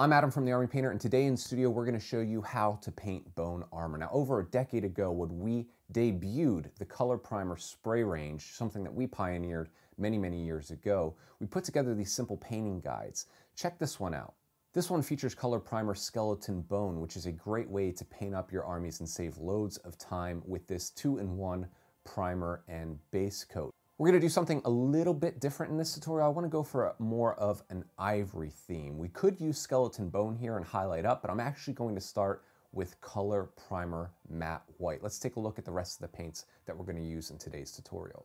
I'm Adam from The Army Painter, and today in studio we're going to show you how to paint bone armor. Now, over a decade ago, when we debuted the Color Primer spray range, something that we pioneered many, many years ago, we put together these simple painting guides. Check this one out. This one features Color Primer Skeleton Bone, which is a great way to paint up your armies and save loads of time with this two-in-one primer and base coat. We're gonna do something a little bit different in this tutorial. I wanna go for a, more of an ivory theme. We could use skeleton bone here and highlight up, but I'm actually going to start with color primer matte white. Let's take a look at the rest of the paints that we're gonna use in today's tutorial.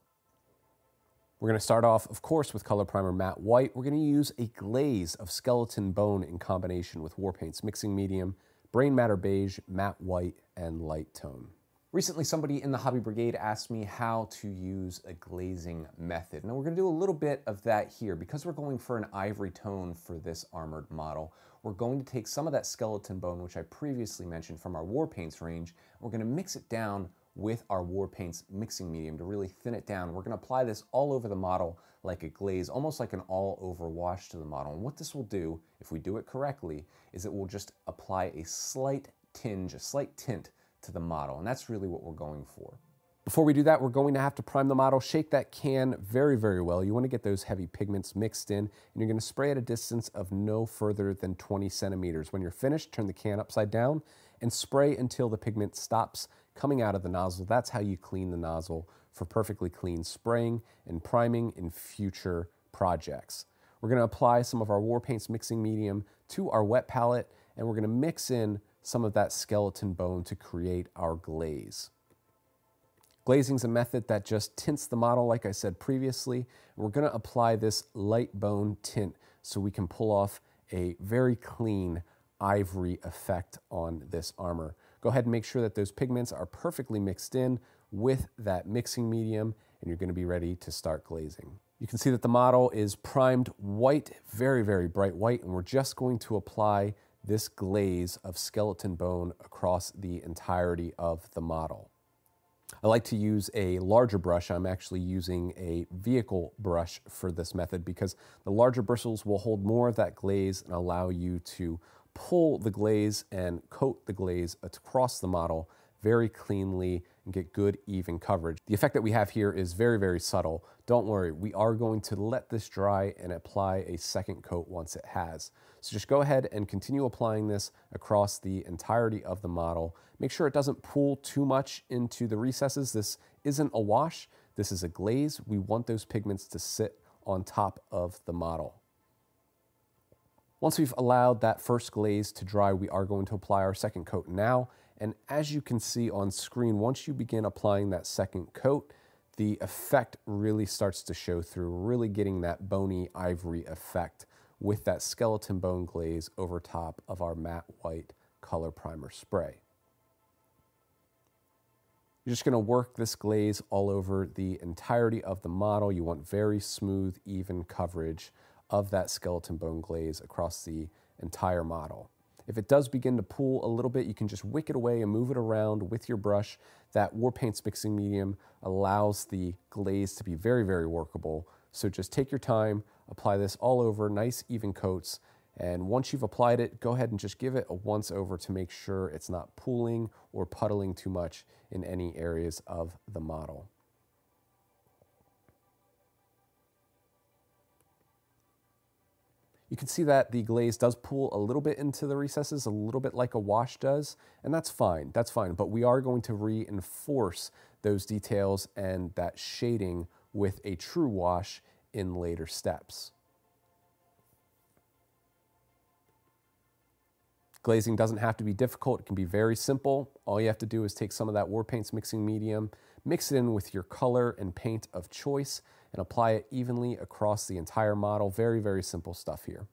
We're gonna start off, of course, with color primer matte white. We're gonna use a glaze of skeleton bone in combination with war paints mixing medium, brain matter beige, matte white, and light tone. Recently, somebody in the Hobby Brigade asked me how to use a glazing method. Now we're gonna do a little bit of that here. Because we're going for an ivory tone for this armored model, we're going to take some of that skeleton bone, which I previously mentioned from our war paints range, we're gonna mix it down with our war paints mixing medium to really thin it down. We're gonna apply this all over the model like a glaze, almost like an all over wash to the model. And what this will do, if we do it correctly, is it will just apply a slight tinge, a slight tint to the model, and that's really what we're going for. Before we do that, we're going to have to prime the model, shake that can very, very well. You wanna get those heavy pigments mixed in, and you're gonna spray at a distance of no further than 20 centimeters. When you're finished, turn the can upside down and spray until the pigment stops coming out of the nozzle. That's how you clean the nozzle for perfectly clean spraying and priming in future projects. We're gonna apply some of our War Paints mixing medium to our wet palette, and we're gonna mix in some of that skeleton bone to create our glaze. Glazing is a method that just tints the model like I said previously. We're gonna apply this light bone tint so we can pull off a very clean ivory effect on this armor. Go ahead and make sure that those pigments are perfectly mixed in with that mixing medium and you're gonna be ready to start glazing. You can see that the model is primed white, very, very bright white, and we're just going to apply this glaze of skeleton bone across the entirety of the model. I like to use a larger brush. I'm actually using a vehicle brush for this method because the larger bristles will hold more of that glaze and allow you to pull the glaze and coat the glaze across the model very cleanly and get good even coverage. The effect that we have here is very, very subtle. Don't worry, we are going to let this dry and apply a second coat once it has. So just go ahead and continue applying this across the entirety of the model. Make sure it doesn't pool too much into the recesses. This isn't a wash, this is a glaze. We want those pigments to sit on top of the model. Once we've allowed that first glaze to dry, we are going to apply our second coat now. And as you can see on screen, once you begin applying that second coat, the effect really starts to show through, really getting that bony ivory effect with that skeleton bone glaze over top of our matte white color primer spray. You're just gonna work this glaze all over the entirety of the model. You want very smooth, even coverage of that skeleton bone glaze across the entire model. If it does begin to pool a little bit, you can just wick it away and move it around with your brush. That War Paints mixing medium allows the glaze to be very, very workable. So just take your time, apply this all over, nice even coats, and once you've applied it, go ahead and just give it a once over to make sure it's not pooling or puddling too much in any areas of the model. You can see that the glaze does pool a little bit into the recesses, a little bit like a wash does, and that's fine, that's fine. But we are going to reinforce those details and that shading with a true wash in later steps. Glazing doesn't have to be difficult, it can be very simple. All you have to do is take some of that War Paints mixing medium, mix it in with your color and paint of choice, and apply it evenly across the entire model. Very, very simple stuff here.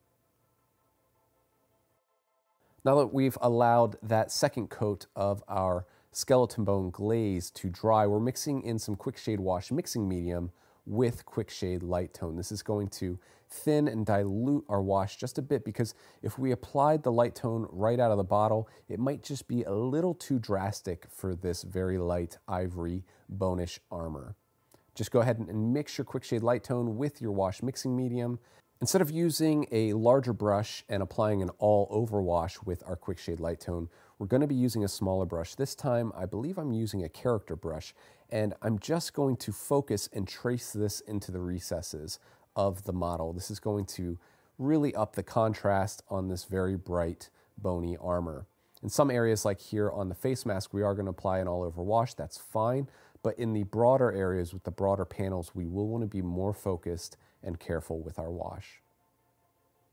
Now that we've allowed that second coat of our skeleton bone glaze to dry, we're mixing in some quick shade wash mixing medium with quick shade light tone. This is going to thin and dilute our wash just a bit because if we applied the light tone right out of the bottle, it might just be a little too drastic for this very light ivory bonish armor. Just go ahead and mix your quick shade light tone with your wash mixing medium Instead of using a larger brush and applying an all over wash with our Quick Shade Light Tone, we're going to be using a smaller brush. This time, I believe I'm using a character brush, and I'm just going to focus and trace this into the recesses of the model. This is going to really up the contrast on this very bright, bony armor. In some areas like here on the face mask, we are going to apply an all over wash. That's fine. But in the broader areas with the broader panels, we will want to be more focused and careful with our wash.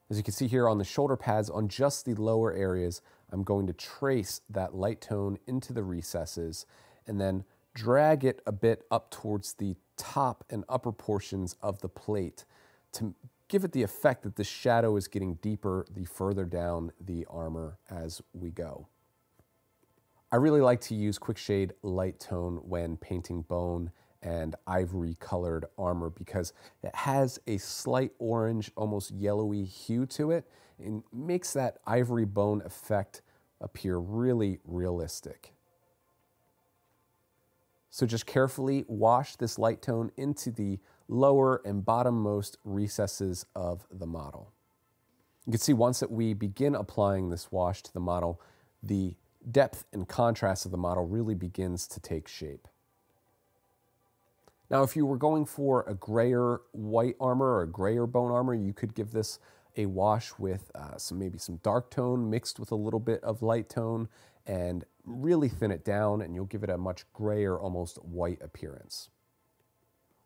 As you can see here on the shoulder pads, on just the lower areas, I'm going to trace that light tone into the recesses and then drag it a bit up towards the top and upper portions of the plate to give it the effect that the shadow is getting deeper the further down the armor as we go. I really like to use quick shade light tone when painting bone and ivory colored armor because it has a slight orange, almost yellowy hue to it and makes that ivory bone effect appear really realistic. So just carefully wash this light tone into the lower and bottommost recesses of the model. You can see once that we begin applying this wash to the model, the depth and contrast of the model really begins to take shape. Now, if you were going for a grayer white armor or a grayer bone armor, you could give this a wash with uh, some maybe some dark tone mixed with a little bit of light tone and really thin it down and you'll give it a much grayer, almost white appearance.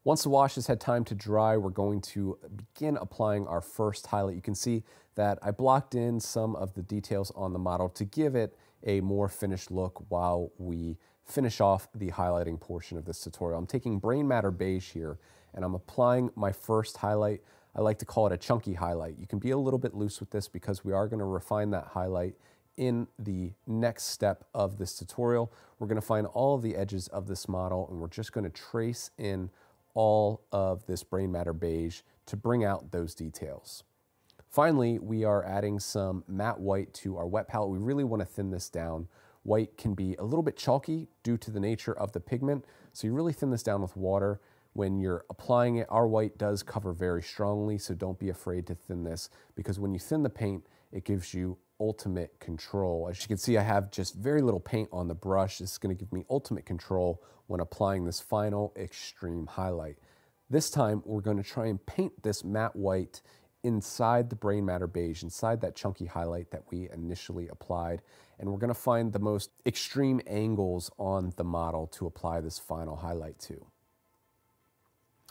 Once the wash has had time to dry, we're going to begin applying our first highlight. You can see that I blocked in some of the details on the model to give it a more finished look while we finish off the highlighting portion of this tutorial. I'm taking Brain Matter Beige here and I'm applying my first highlight. I like to call it a chunky highlight. You can be a little bit loose with this because we are gonna refine that highlight in the next step of this tutorial. We're gonna find all of the edges of this model and we're just gonna trace in all of this brain matter beige to bring out those details. Finally, we are adding some matte white to our wet palette. We really want to thin this down. White can be a little bit chalky due to the nature of the pigment, so you really thin this down with water. When you're applying it, our white does cover very strongly, so don't be afraid to thin this because when you thin the paint, it gives you ultimate control. As you can see, I have just very little paint on the brush. This is gonna give me ultimate control when applying this final extreme highlight. This time, we're gonna try and paint this matte white inside the brain matter beige, inside that chunky highlight that we initially applied. And we're gonna find the most extreme angles on the model to apply this final highlight to.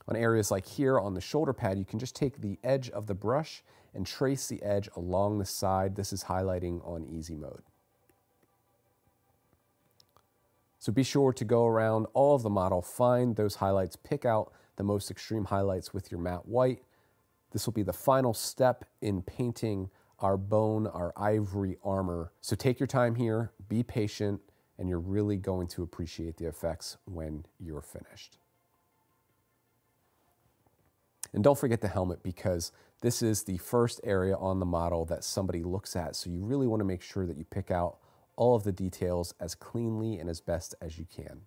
On areas like here on the shoulder pad, you can just take the edge of the brush and trace the edge along the side. This is highlighting on easy mode. So be sure to go around all of the model, find those highlights, pick out the most extreme highlights with your matte white. This will be the final step in painting our bone, our ivory armor. So take your time here, be patient, and you're really going to appreciate the effects when you're finished. And don't forget the helmet because this is the first area on the model that somebody looks at. So you really want to make sure that you pick out all of the details as cleanly and as best as you can.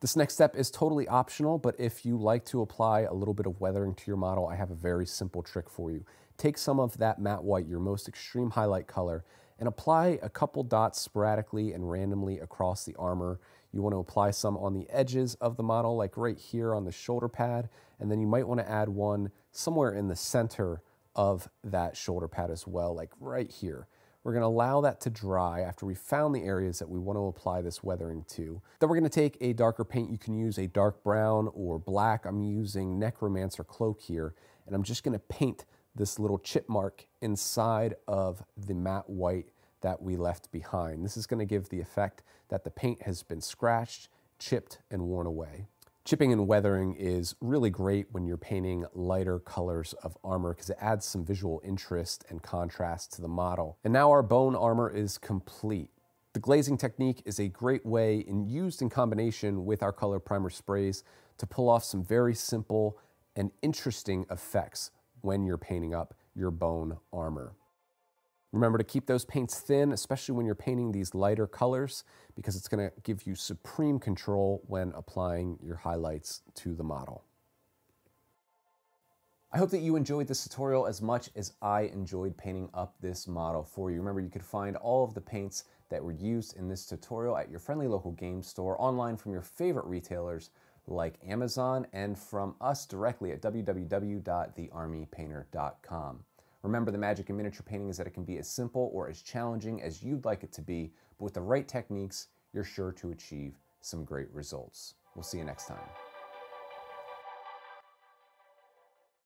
This next step is totally optional, but if you like to apply a little bit of weathering to your model, I have a very simple trick for you. Take some of that matte white, your most extreme highlight color, and apply a couple dots sporadically and randomly across the armor. You want to apply some on the edges of the model, like right here on the shoulder pad, and then you might want to add one somewhere in the center of that shoulder pad as well, like right here. We're going to allow that to dry after we found the areas that we want to apply this weathering to. Then we're going to take a darker paint. You can use a dark brown or black. I'm using Necromancer Cloak here, and I'm just going to paint this little chip mark inside of the matte white that we left behind. This is going to give the effect that the paint has been scratched, chipped, and worn away. Chipping and weathering is really great when you're painting lighter colors of armor because it adds some visual interest and contrast to the model. And now our bone armor is complete. The glazing technique is a great way and used in combination with our color primer sprays to pull off some very simple and interesting effects when you're painting up your bone armor. Remember to keep those paints thin, especially when you're painting these lighter colors, because it's gonna give you supreme control when applying your highlights to the model. I hope that you enjoyed this tutorial as much as I enjoyed painting up this model for you. Remember, you could find all of the paints that were used in this tutorial at your friendly local game store, online from your favorite retailers like Amazon, and from us directly at www.thearmypainter.com. Remember, the magic in miniature painting is that it can be as simple or as challenging as you'd like it to be, but with the right techniques, you're sure to achieve some great results. We'll see you next time.